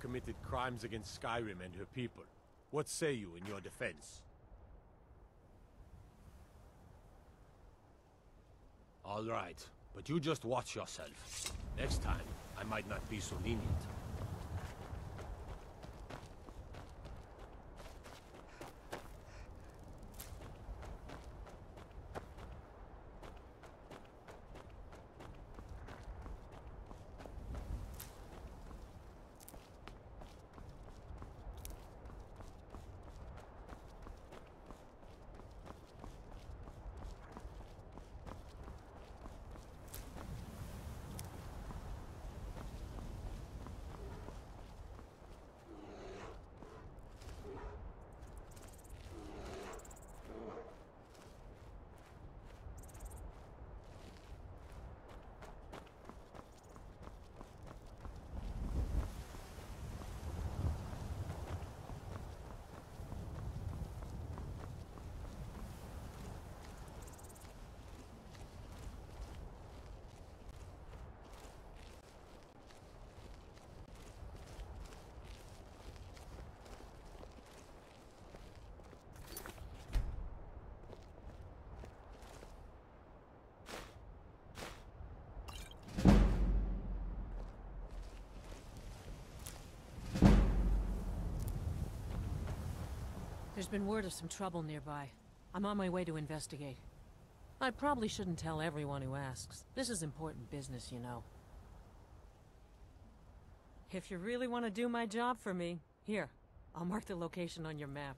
committed crimes against Skyrim and her people. What say you in your defense? All right, but you just watch yourself. Next time, I might not be so lenient. There's been word of some trouble nearby. I'm on my way to investigate. I probably shouldn't tell everyone who asks. This is important business, you know. If you really want to do my job for me, here, I'll mark the location on your map.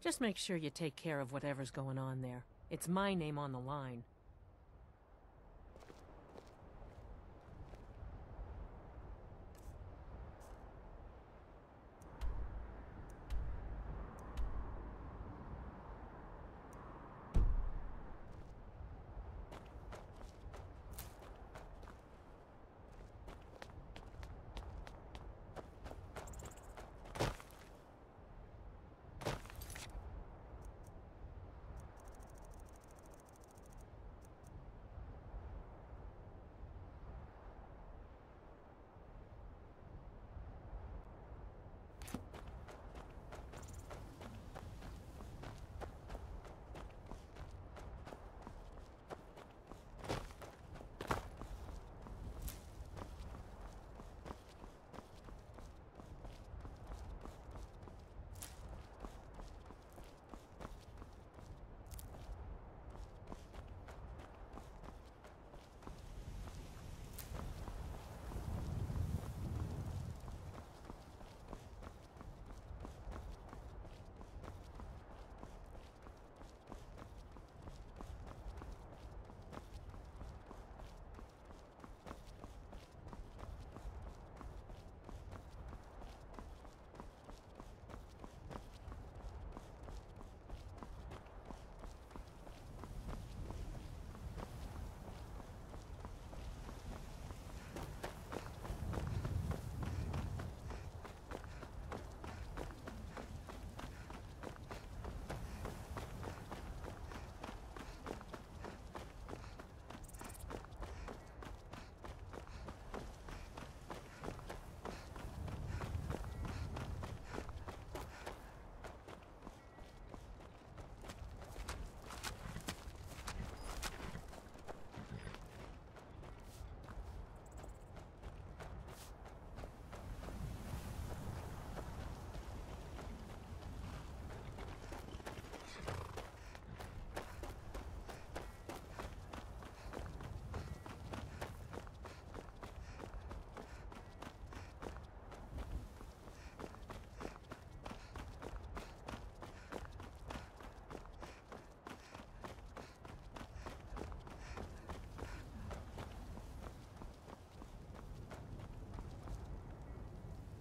Just make sure you take care of whatever's going on there. It's my name on the line.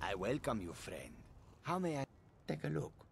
I welcome you, friend. How may I take a look?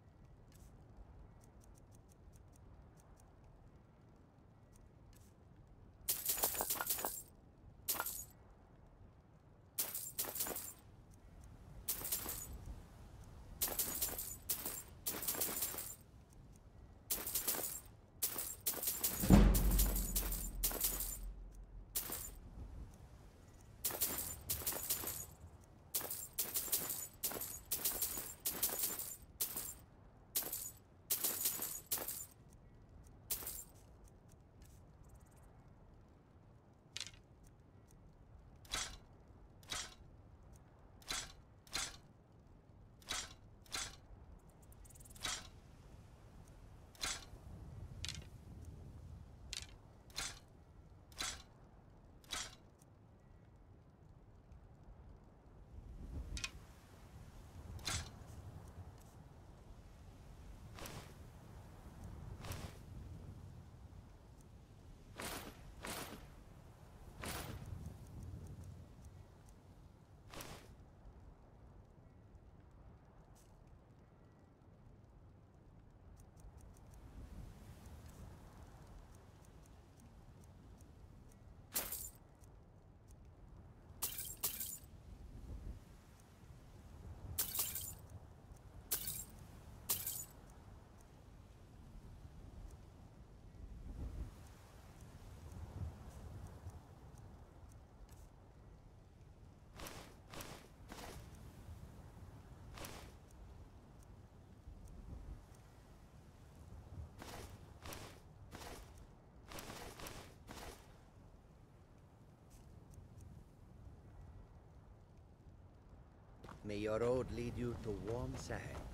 May your road lead you to warm sands.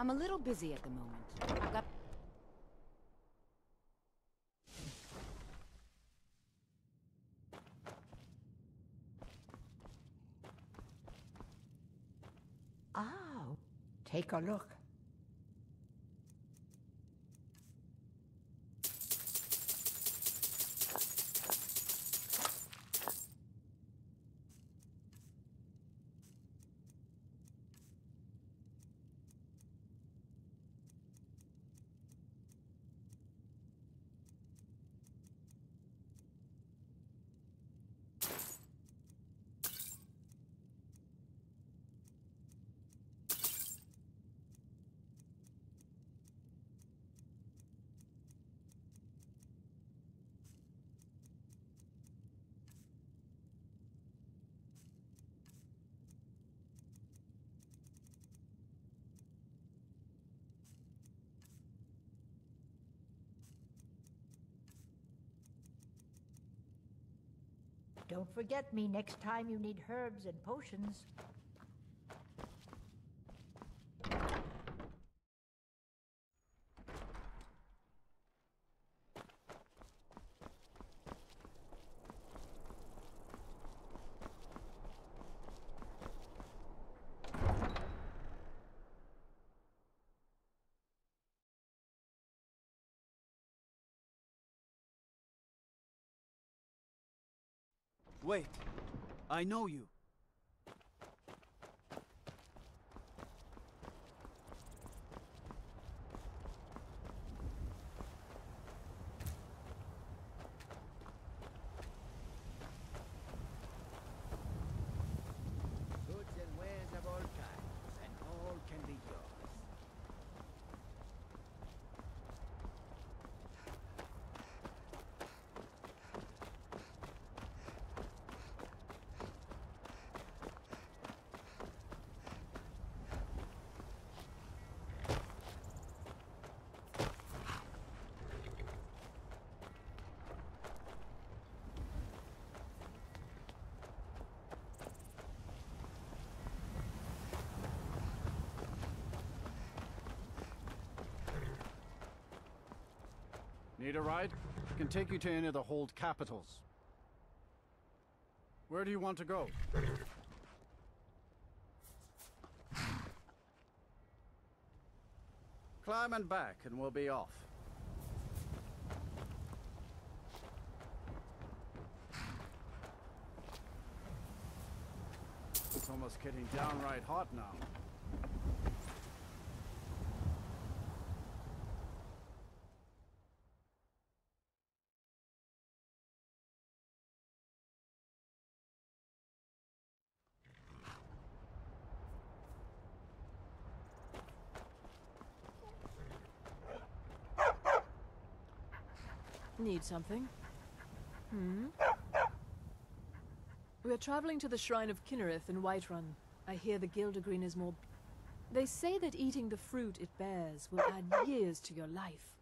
I'm a little busy at the moment. I've got... Oh, take a look. Don't forget me next time you need herbs and potions. Wait. I know you. Goods and wares of all kinds, and all can be yours. Need a ride? I Can take you to any of the hold capitals. Where do you want to go? Climb and back, and we'll be off. It's almost getting downright hot now. Need something? Hmm? We are traveling to the Shrine of Kynareth in Whiterun. I hear the Gildergreen is more... They say that eating the fruit it bears will add years to your life.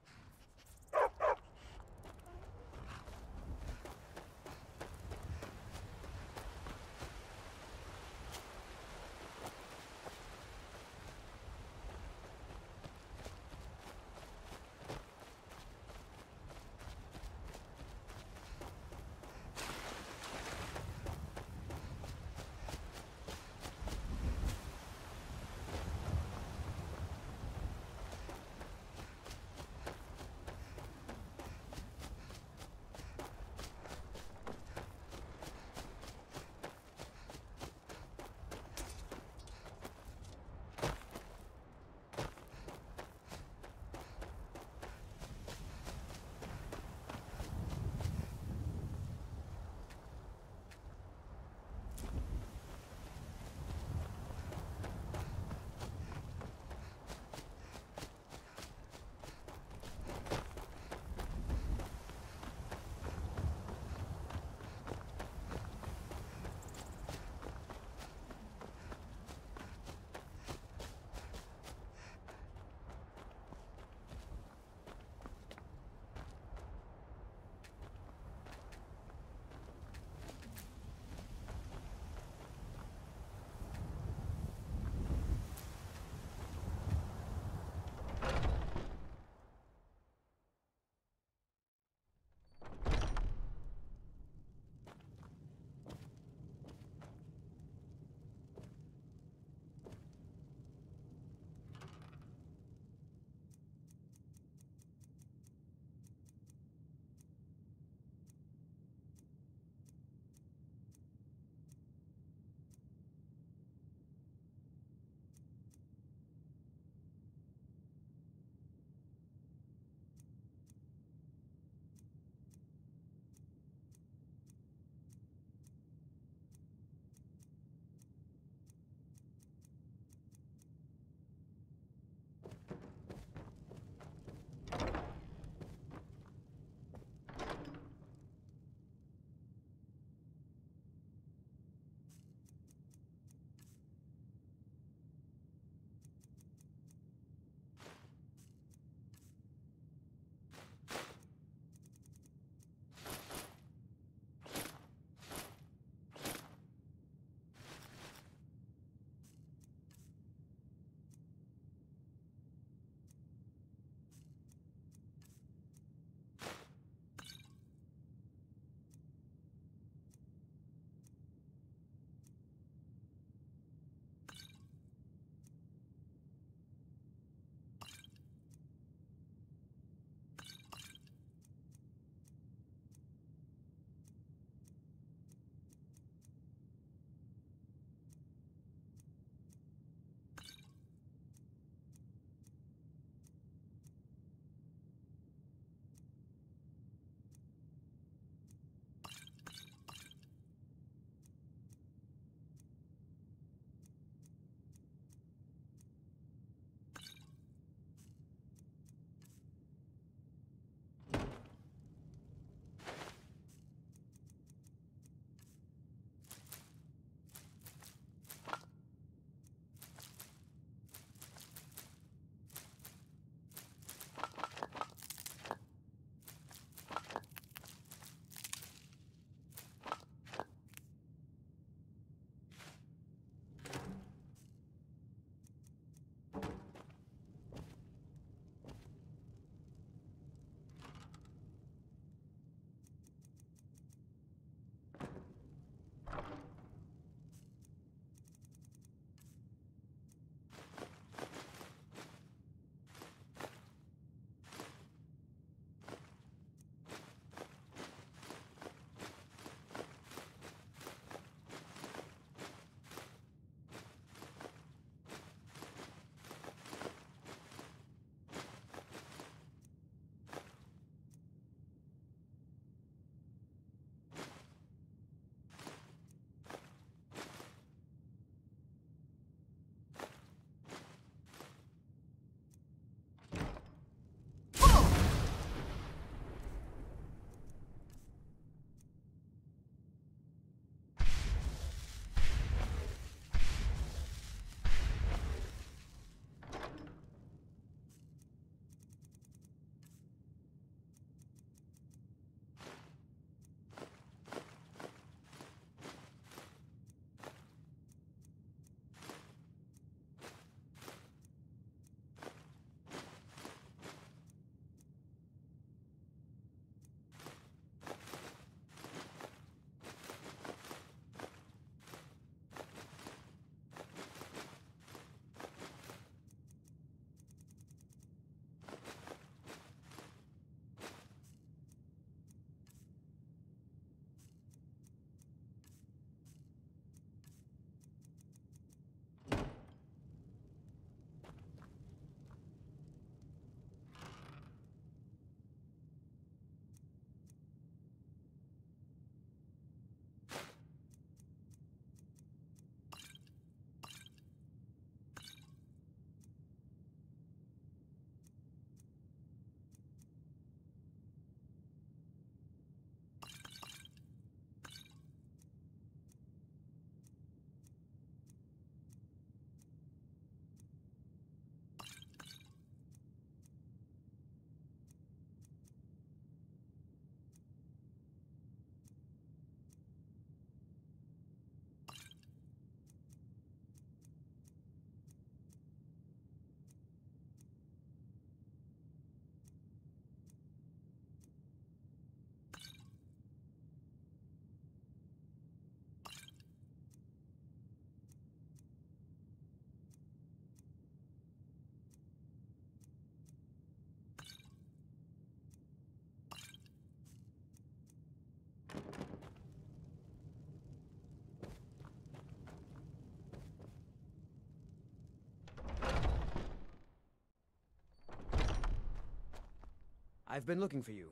I've been looking for you.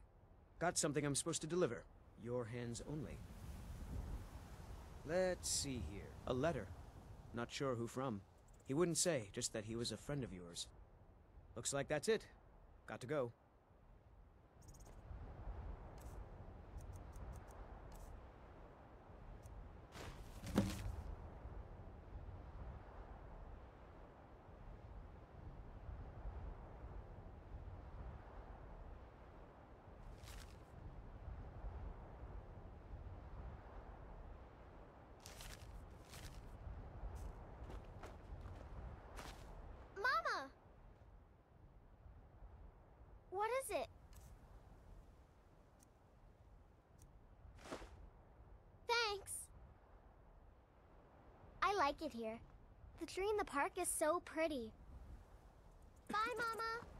Got something I'm supposed to deliver. Your hands only. Let's see here. A letter. Not sure who from. He wouldn't say, just that he was a friend of yours. Looks like that's it. Got to go. Mama! What is it? Thanks. I like it here. The tree in the park is so pretty. Bye, Mama.